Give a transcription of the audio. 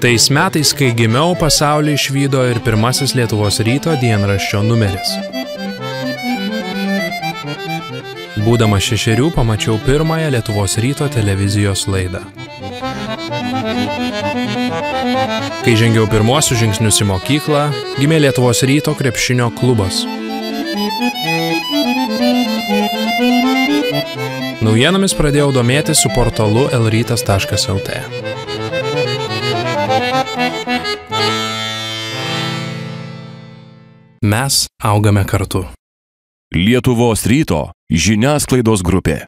Tais metais, kai gimiau, pasaulį išvydo ir pirmasis Lietuvos ryto dienraščio numeris. Būdamas šešerių pamačiau pirmąją Lietuvos ryto televizijos laidą. Kai žengiau pirmuosius žingsnius į mokyklą, gimė Lietuvos ryto krepšinio klubas. Naujienomis pradėjau domėtis su portalu lrytas.lt. Mes augame kartu. Lietuvos ryto žiniasklaidos grupė.